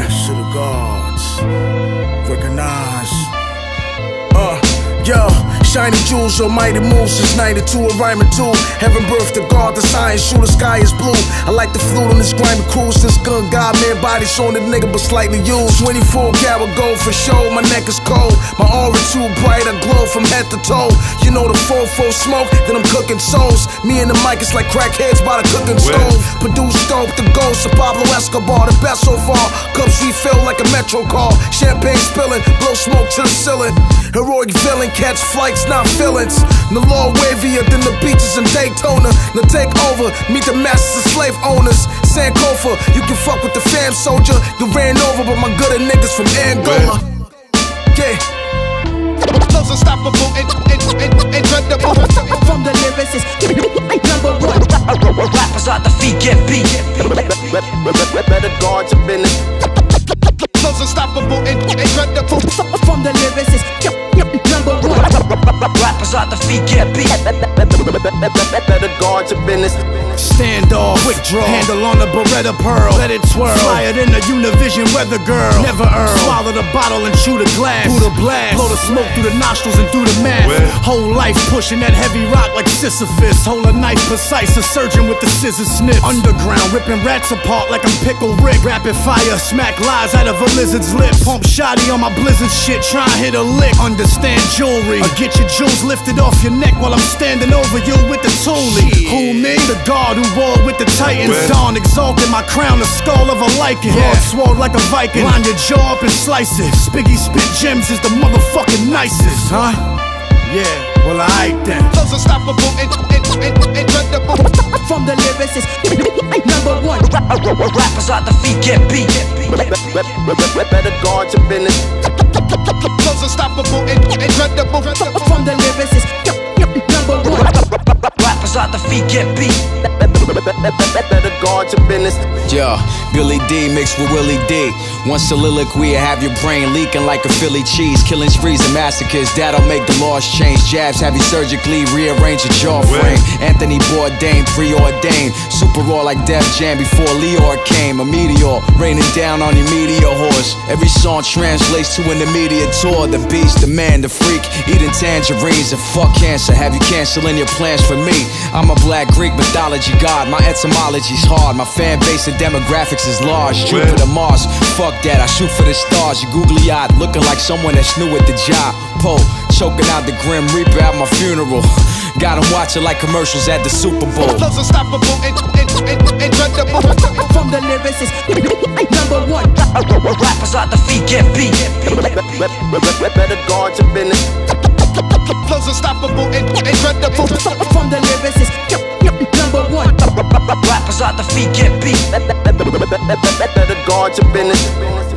To the gods. Shiny jewels, almighty moves since 92, a rhyming too. Heaven birth to God, the science, shoot the sky is blue. I like the flute on this grimy cruise, this gun God, man, body showing the nigga, but slightly used. 24 karat gold for show, my neck is cold. My aura too bright, I glow from head to toe. You know the 4 4 smoke, then I'm cooking souls. Me and the mic, it's like crackheads by the cooking stove. Produce dope, the ghost of Pablo Escobar, the best so far. Cups refill like a metro car. Champagne spilling, blow smoke to the ceiling. Heroic villain, catch flights, not feelings. The law wavier than the beaches in Daytona. Now take over, meet the masters and slave owners. Sankofa, you can fuck with the fam soldier. You ran over, but my gooder niggas from Angola. Yeah. Flows unstoppable incredible. From the lyricist, number one. Rappers out the feet get beat. Better guard your business. Flows unstoppable incredible. From the lyricist, number one. Rappers out the feet get beat. Better guard your business. Stand off, quick draw, handle on the Beretta pearl, let it twirl. Flyer than the Univision weather girl, never earl. Swallow the bottle and chew the glass, Buddha blast, blow the smoke through the nostrils and through the mask. Whole life pushing that heavy rock like Sisyphus. Hold a knife precise, a surgeon with the scissors snip. Underground, ripping rats apart like I'm Pickle Rick. Rapid fire, smack lies out of a lizard's lip. Pump shoddy on my blizzard shit, try and hit a lick. Understand jewelry, or get your jewels lifted off your neck while I'm standing over you with the toolie. Who me? The god who warred with the titans. Dawn exalted my crown, the skull of a lichen. Broad sword like a Viking. Line your jaw up and slice it. Spiggy Spit Gemz is the motherfucking nicest, huh? Yeah, well I ain't that. Flows unstoppable and, and, and, incredible. From the lyricist, number one. Rappers out the feet get beat. Better guard your business. Flows unstoppable and incredible. From the lyricist, number one. Rappers out the feet get beat. Better guard your business. Yo, Billy Dee mixed with Willie D. One soliloquy, I have your brain leaking like a Philly cheese. Killing sprees and massacres, that'll make the laws change. Jabs have you surgically rearrange your jaw frame. Anthony Bourdain, preordained. Super raw like Def Jam before Lyor came. A meteor raining down on your meteor horse. Every song translates to an immediate tour. The beast, the man, the freak, eating tangerines and fuck cancer. Have you canceling your plans for me? I'm a black Greek mythology god. My etymology's hard. My fan base and demographics is large. Jupiter, Mars, fuck that. I shoot for the stars. You googly eyed, looking like someone that's new at the job. Poe, choking out the Grim Reaper at my funeral. Got him watching like commercials at the Super Bowl. Flows unstoppable and, and, and, incredible. From the lyricist, number one. Rappers out the feet get beat. Better guard your business. Flows unstoppable and incredible. From the lyricist, number one. Rappers out the feet get beat. Better guard your business.